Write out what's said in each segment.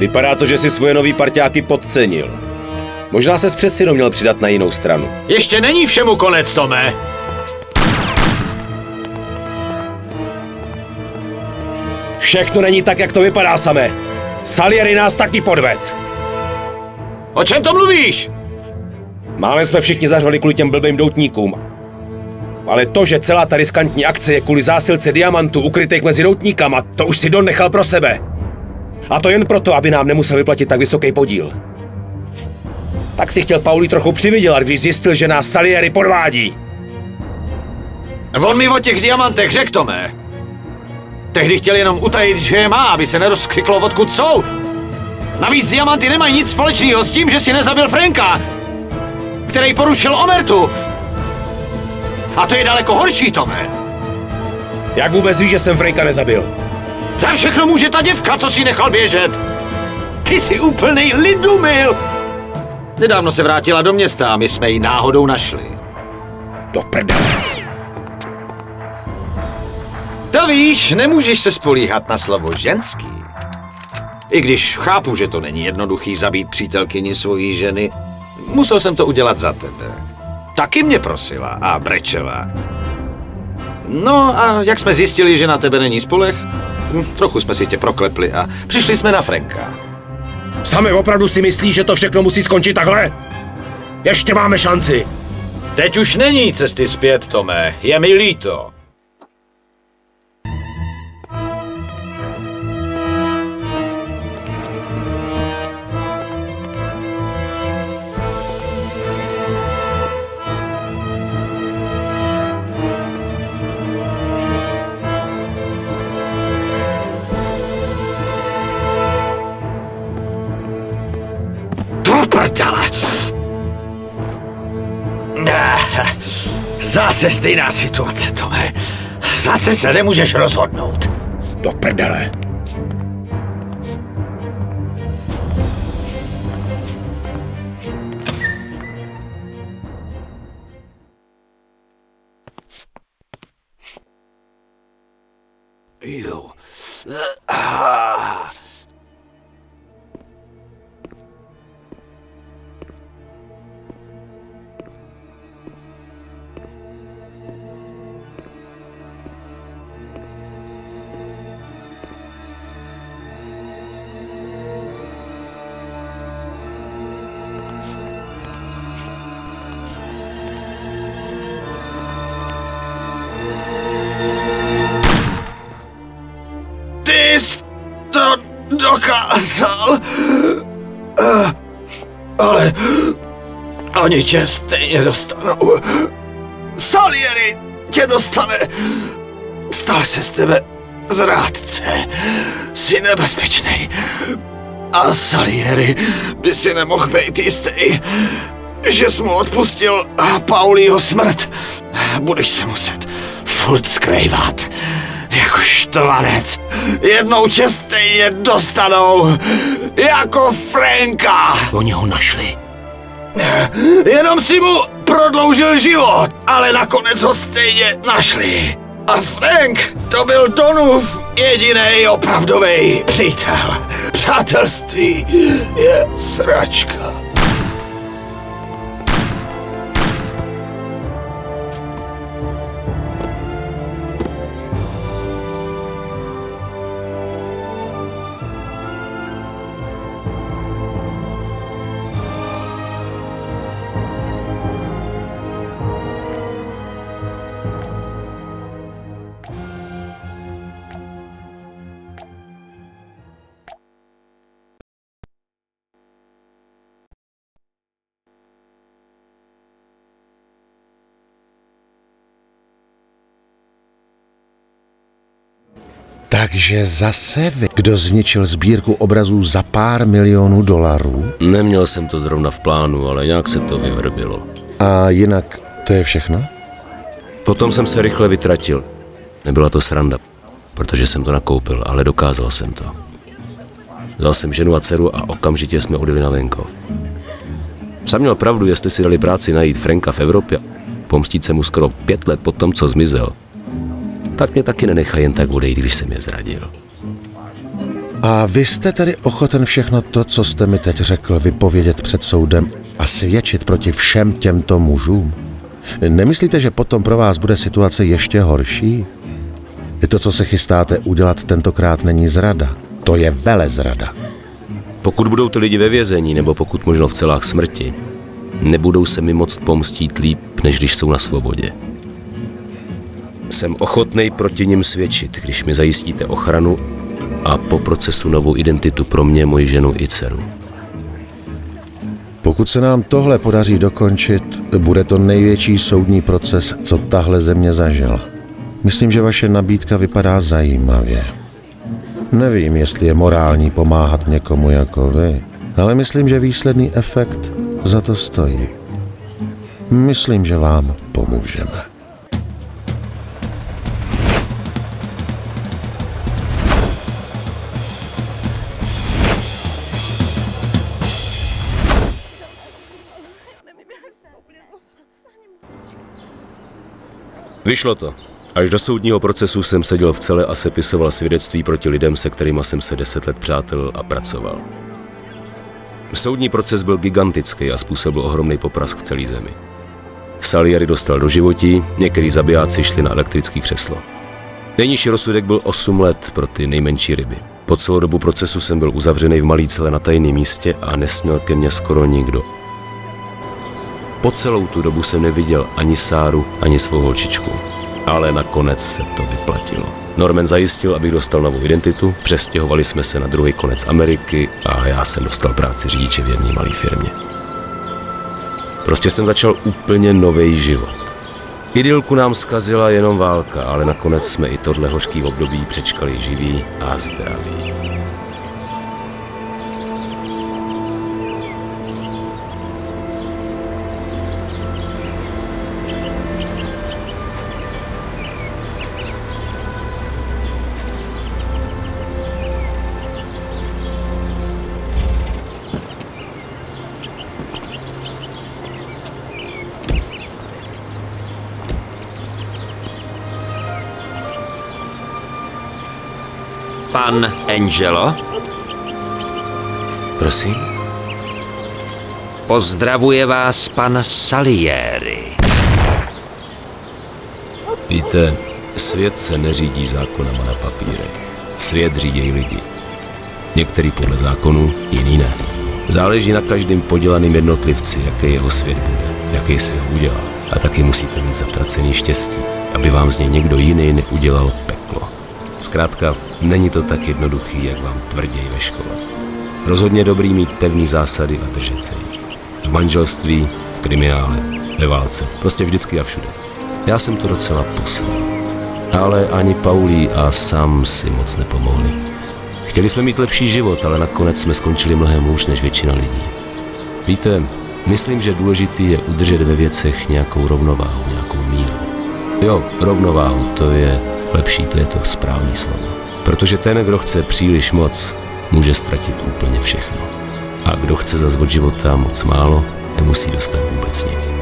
Vypadá to, že si svoje nový parťáky podcenil. Možná se přeci jenom měl přidat na jinou stranu. Ještě není všemu konec, Tome. Všechno není tak, jak to vypadá samé. Salieri nás taky podved. O čem to mluvíš? Máme jsme všichni zařvali kvůli těm blbým doutníkům. Ale to, že celá ta riskantní akce je kvůli zásilce diamantů ukrytých mezi doutníkama, to už si Don nechal pro sebe. A to jen proto, aby nám nemusel vyplatit tak vysoký podíl. Tak si chtěl Pauli trochu přivydělat, když zjistil, že nás Salieri podvádí. On mi o těch diamantech řekl, Tome. Tehdy chtěl jenom utajit, že je má, aby se nerozkřiklo, odkud jsou. Navíc diamanty nemají nic společného s tím, že si nezabil Franka, který porušil Omertu. A to je daleko horší, Tome. Jak vůbec víš, že jsem Franka nezabil? Za všechno může ta děvka, co si nechal běžet. Ty jsi úplný lidumil. Nedávno se vrátila do města a my jsme ji náhodou našli. Do prdele. To víš, nemůžeš se spolíhat na slovo ženský. I když chápu, že to není jednoduchý zabít přítelkyni svojí ženy, musel jsem to udělat za tebe. Taky mě prosila a brečela. No a jak jsme zjistili, že na tebe není spolech, hm, trochu jsme si tě proklepli a přišli jsme na Franka. Sami opravdu si myslí, že to všechno musí skončit takhle? Ještě máme šanci. Teď už není cesty zpět, Tome. Je mi líto. Prdele! Ah, Zase stejná situace, Tome. Zase se nemůžeš rozhodnout. Do prdele. Jo. Ah. Dokázal. Eh, Ale oni tě stejně dostanou. Salieri tě dostane. Stal se z tebe zrádce. Jsi nebezpečný. A Salieri by si nemohl být jistý, že jsi mu odpustil Paulího smrt. Budeš se muset furt skrývat. Jako štvanec. Jednou tě stejně dostanou. Jako Franka. Oni ho našli. Jenom si mu prodloužil život, ale nakonec ho stejně našli. A Frank, to byl Donův jediný opravdový přítel. Přátelství je sračka. Takže zase vy, kdo zničil sbírku obrazů za pár milionů dolarů? Neměl jsem to zrovna v plánu, ale nějak se to vyvrbilo. A jinak to je všechno? Potom jsem se rychle vytratil. Nebyla to sranda, protože jsem to nakoupil, ale dokázal jsem to. Vzal jsem ženu a dceru a okamžitě jsme odjeli na venkov. Sam měl pravdu, jestli si dali práci najít Franka v Evropě, pomstit se mu skoro pět let po tom, co zmizel, tak mě taky nenechají jen tak odejít, když jsem je zradil. A vy jste tedy ochoten všechno to, co jste mi teď řekl, vypovědět před soudem a svědčit proti všem těmto mužům? Nemyslíte, že potom pro vás bude situace ještě horší? To, co se chystáte udělat tentokrát, není zrada. To je velezrada. Pokud budou ty lidi ve vězení, nebo pokud možno v celách smrti, nebudou se mi moct pomstít líp, než když jsou na svobodě. Jsem ochotný proti nim svědčit, když mi zajistíte ochranu a po procesu novou identitu pro mě, moji ženu i dceru. Pokud se nám tohle podaří dokončit, bude to největší soudní proces, co tahle země zažila. Myslím, že vaše nabídka vypadá zajímavě. Nevím, jestli je morální pomáhat někomu jako vy, ale myslím, že výsledný efekt za to stojí. Myslím, že vám pomůžeme. Vyšlo to. Až do soudního procesu jsem seděl v celé a sepisoval svědectví proti lidem, se kterými jsem se deset let přátel a pracoval. Soudní proces byl gigantický a způsobil ohromný poprask v celé zemi. Salieri dostal do životí, některý zabijáci šli na elektrický křeslo. Nejnižší rozsudek byl 8 let pro ty nejmenší ryby. Po celou dobu procesu jsem byl uzavřený v malý celé na tajném místě a nesměl ke mně skoro nikdo. Po celou tu dobu jsem neviděl ani Sáru, ani svou holčičku. Ale nakonec se to vyplatilo. Norman zajistil, abych dostal novou identitu, přestěhovali jsme se na druhý konec Ameriky a já jsem dostal práci řidiče v jedné malé firmě. Prostě jsem začal úplně nový život. Idylku nám zkazila jenom válka, ale nakonec jsme i tohle hořký období přečkali živí a zdraví. Pan Angelo? Prosím? Pozdravuje vás pan Salieri. Víte, svět se neřídí zákonama na papírech. Svět řídí lidi. Některý podle zákonu, jiný ne. Záleží na každém podělaném jednotlivci, jaký jeho svět bude, jaký si ho udělá. A taky musíte mít zatracený štěstí, aby vám z něj někdo jiný neudělal peklo. Zkrátka, není to tak jednoduchý, jak vám tvrději ve škole. Rozhodně dobrý mít pevný zásady a držet se jich. V manželství, v kriminále, ve válce, prostě vždycky a všude. Já jsem to docela poslal. Ale ani Paulí a sám si moc nepomohli. Chtěli jsme mít lepší život, ale nakonec jsme skončili mnohem hůř než většina lidí. Víte, myslím, že důležitý je udržet ve věcech nějakou rovnováhu, nějakou míru. Jo, rovnováhu, to je lepší, to je to správný slovo. Protože ten, kdo chce příliš moc, může ztratit úplně všechno. A kdo chce za zvod života moc málo, nemusí dostat vůbec nic.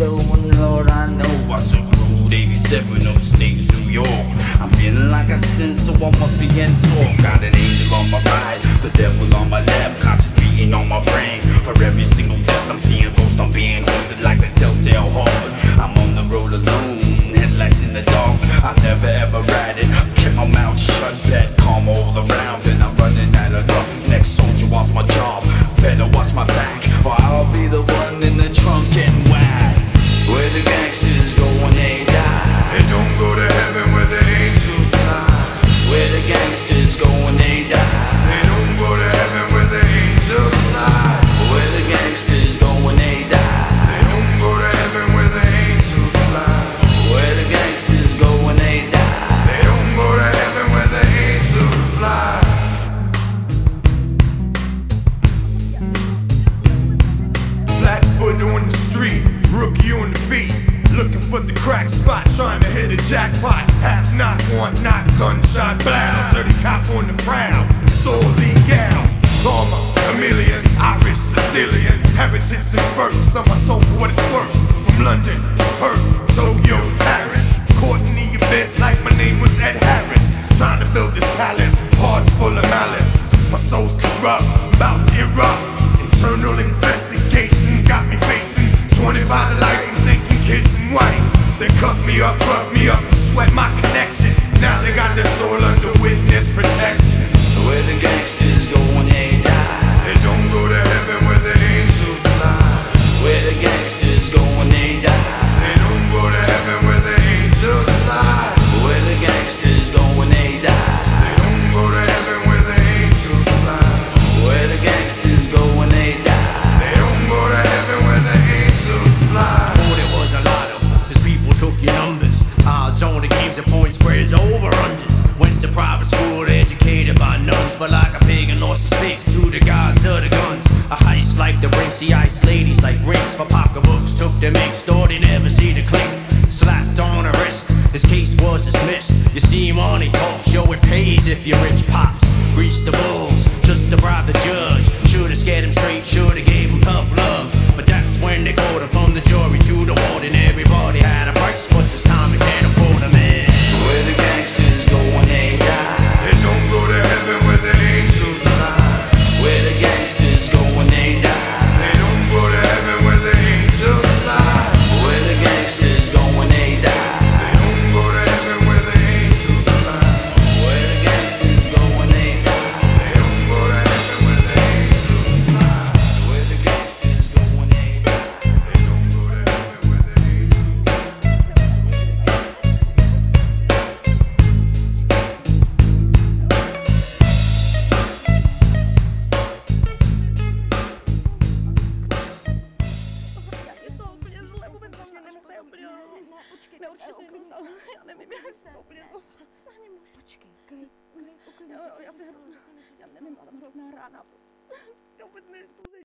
And Lord, I know I took Route 87, upstate New York. I'm feeling like I sin, so I must be in soft. Got an angel on my right, the devil on my left, conscious beating on my brain. For every single death, I'm seeing ghosts, I'm being haunted like the telltale heart. I'm on the road alone, headlights in the dark. I never ever ride for what it's worth. From London, Perth, Tokyo, Paris. In the abyss like my name was Ed Harris. Trying to build this palace, hearts full of malice. My soul's corrupt, about to erupt. Internal investigations got me facing 25 to life. Thinking kids and wife. They cut me up, rough me up, sweat my connection. Now they got their soul under witness protection. Where the gangsters rinksy ice ladies like rings for pocketbooks. Took the mix, thought they never see the click. Slapped on a wrist, his case was dismissed. You see money talk, show it pays if you're rich Ne, určitě se něco stalo. Já nevím, já jsem to úplně zle. To se na něm Počkej, klid, klid, uklidni se. Já, já si hrozně, já nevím, ale hrozná rána prostě. Já vůbec nevím, co se